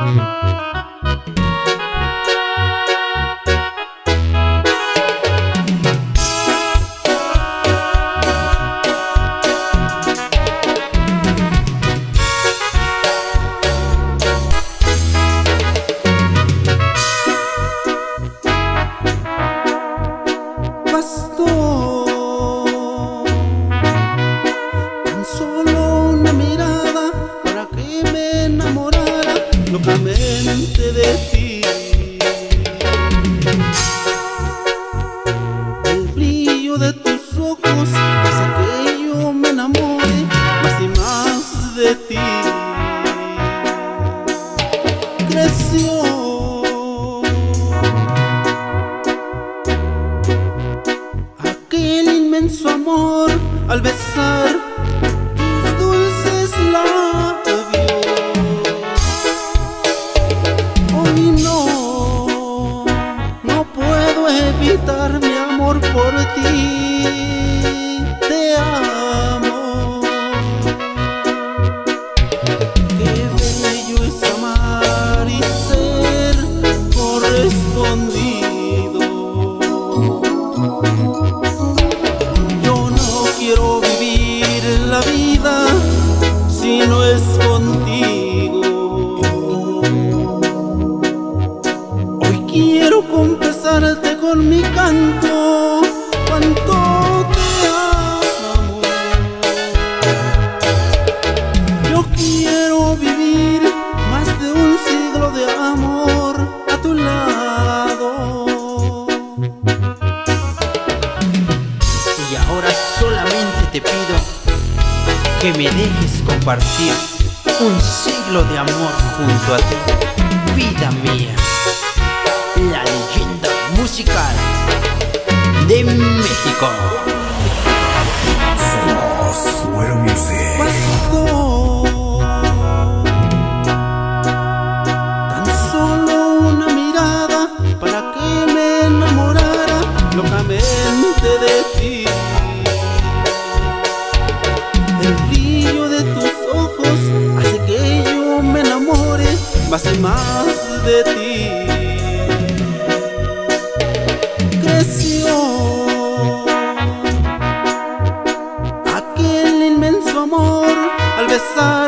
Música El brillo de tus ojos hace que yo me enamore más y más de ti. Por ti. Te amo. Qué bello es amar y ser correspondido. Yo no quiero vivir la vida si no es contigo. Hoy quiero confesarte con mi canto te pido que me dejes compartir un siglo de amor junto a ti, vida mía, la leyenda musical de México. De ti. Creció aquel inmenso amor al besar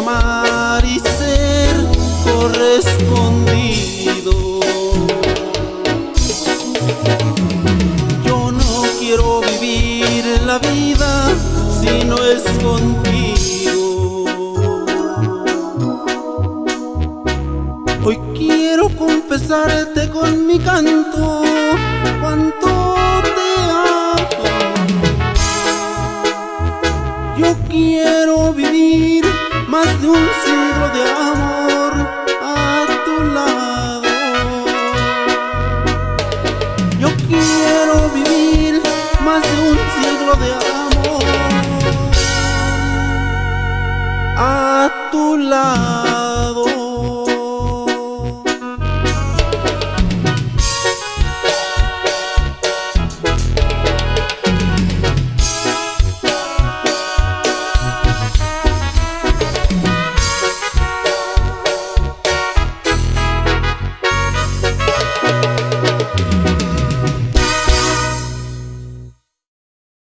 amar y ser correspondido. Yo no quiero vivir la vida si no es contigo. Hoy quiero confesarte con mi canto cuánto más de un siglo de